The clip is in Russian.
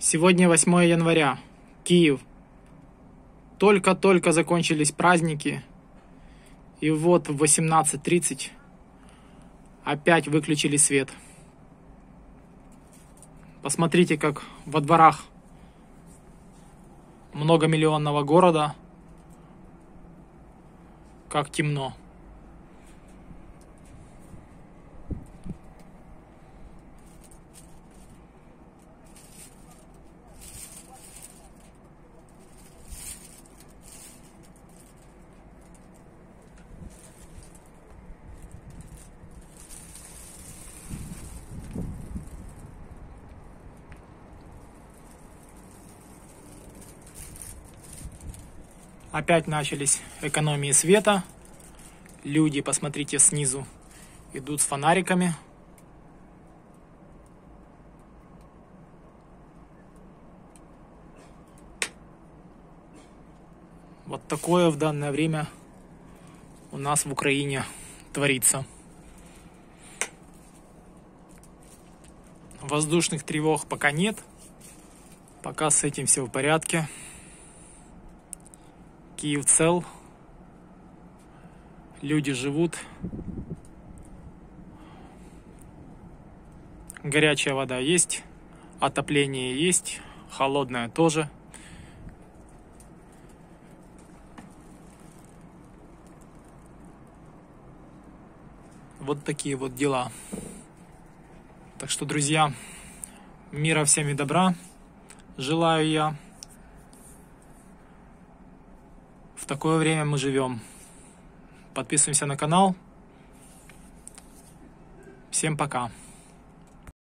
Сегодня 8 января. Киев. Только-только закончились праздники. И вот в 18.30 опять выключили свет. Посмотрите, как во дворах многомиллионного города, как темно. Опять начались экономии света. Люди, посмотрите снизу, идут с фонариками. Вот такое в данное время у нас в Украине творится. Воздушных тревог пока нет. Пока с этим все в порядке. Киев цел. Люди живут. Горячая вода есть. Отопление есть. Холодная тоже. Вот такие вот дела. Так что, друзья, мира всем и добра желаю я. В такое время мы живем. Подписываемся на канал. Всем пока.